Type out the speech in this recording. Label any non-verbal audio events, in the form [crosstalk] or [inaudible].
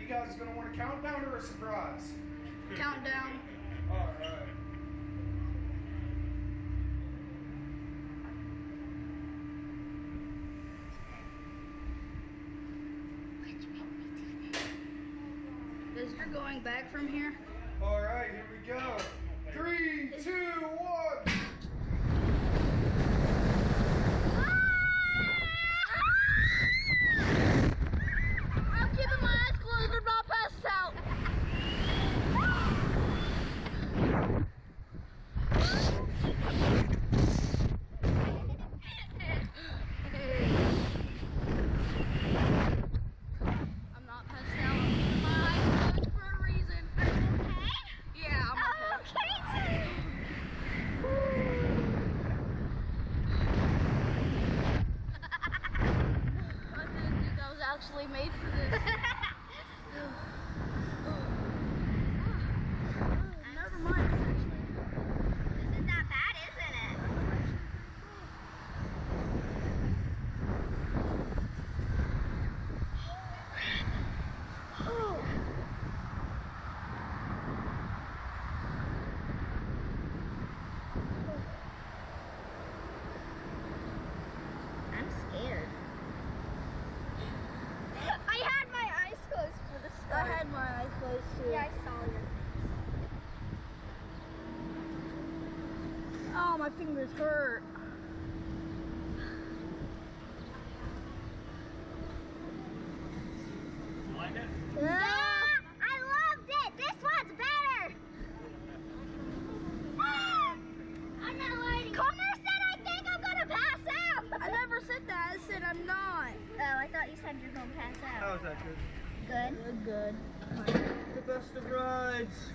you guys gonna want a countdown or a surprise? Countdown. [laughs] All right. Is you're going back from here? All right, here we go. Three, two, one. I'm keeping my eyes closed. I'm not passed out. I'm not passed out. I'm keeping my eyes closed for a reason. Yeah, I'm okay. I didn't think I was actually made for this. [laughs] Never mind. This isn't that bad, isn't it? I'm scared. I had my eyes closed for the I start. had my eyes closed too. Yeah, I saw you. Oh, my fingers hurt. Yeah, I loved it. This one's better. Ah, I'm not learning. Conner said I think I'm gonna pass out. I never said that. I said I'm not. Oh, I thought you said you're gonna pass out. How's that good? Good. Good, good. The best of rides.